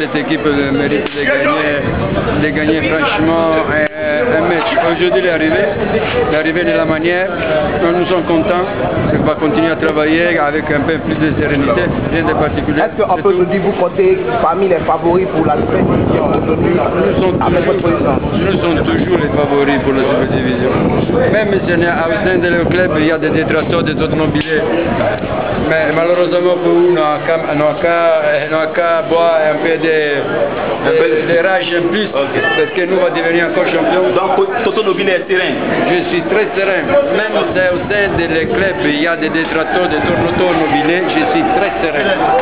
Cette équipe mérite de gagner, de gagner franchement un, match. Aujourd'hui, l'arrivée, l'arrivée de la manière, nous sommes contents. On va continuer à travailler avec un peu plus de sérénité, rien de particulier. Est-ce qu'on peut nous dire vous comptez parmi les favoris pour la nouvelle division aujourd'hui nous, sommes toujours, pour la nouvelle division. Même si au sein de le club, il y a des détracteurs des automobiles. Mais malheureusement pour nous, on n'a qu'à boire un peu de de, rage en plus, parce que nous va devenir encore champion. Donc, Toto Nobile est serein Je suis très serein. Même au sein des clubs, il y a des détracteurs de Toto Nobile, je suis très serein.